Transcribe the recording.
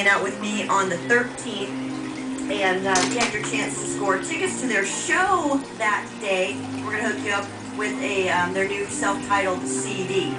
hanging out with me on the 13th. And uh, you have your chance to score tickets to their show that day. We're going to hook you up with a um, their new self-titled CD.